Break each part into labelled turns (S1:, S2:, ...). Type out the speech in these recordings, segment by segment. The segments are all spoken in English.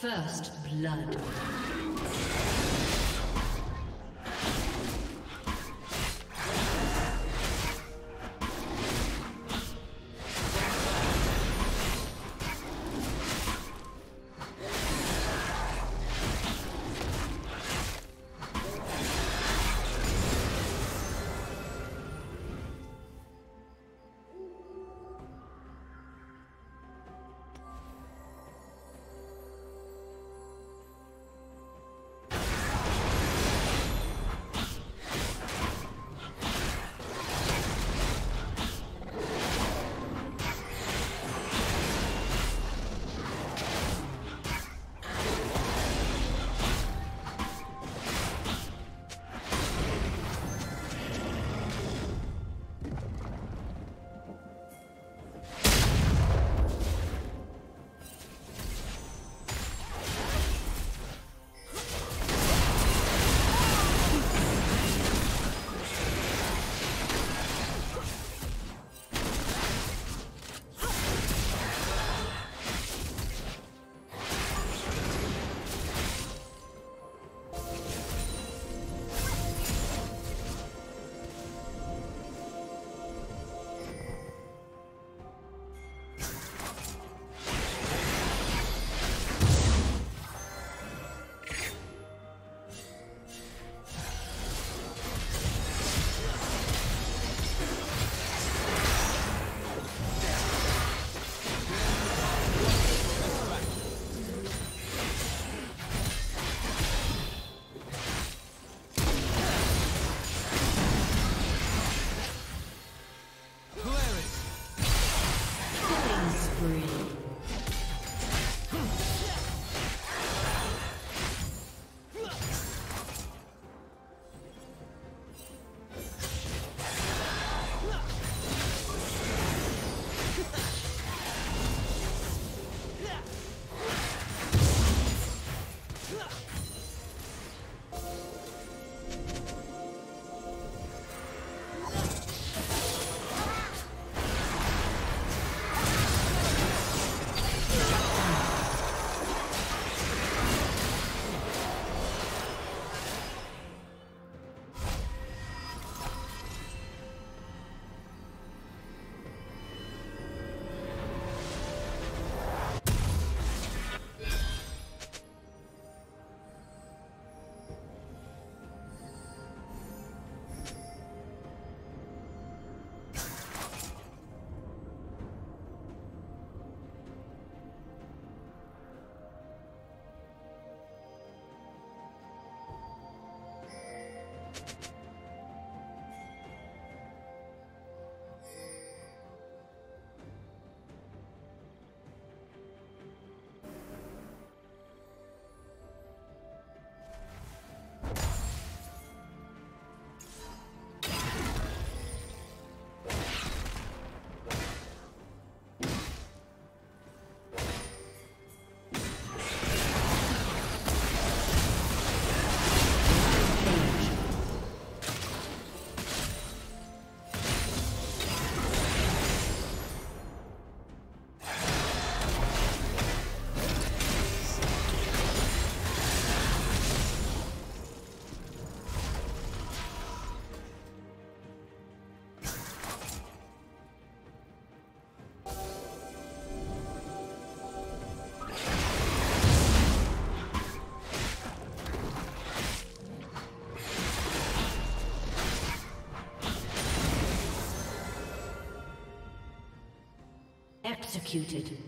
S1: First blood. Executed.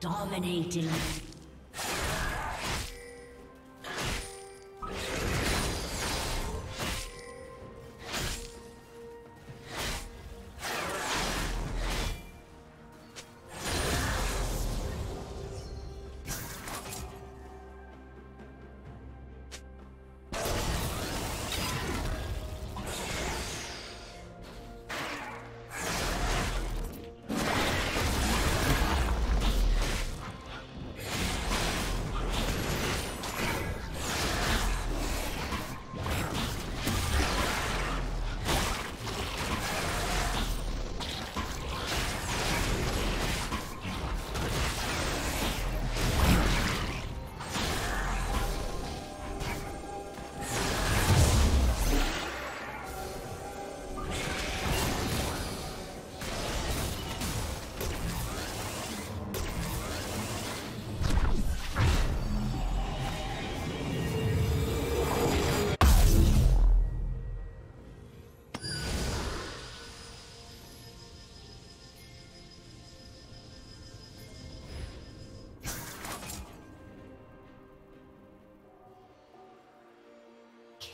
S1: Dominating.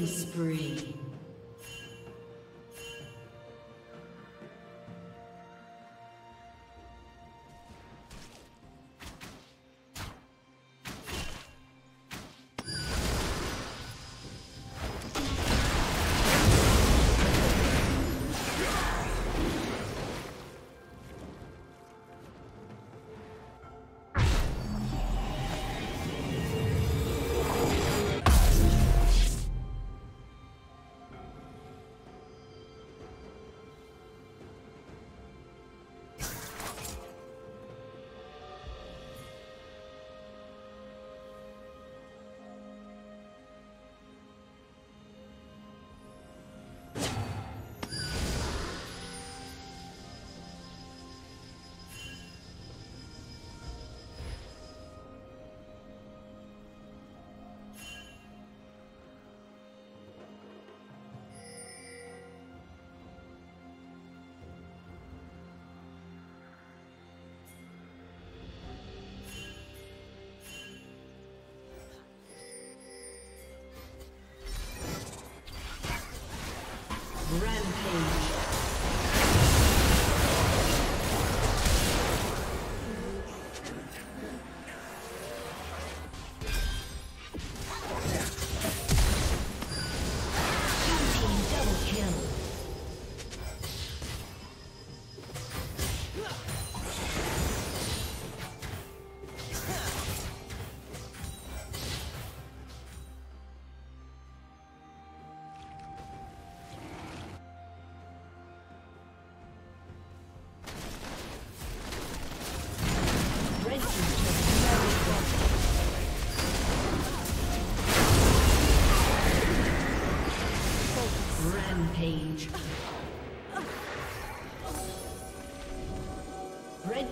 S1: Spree.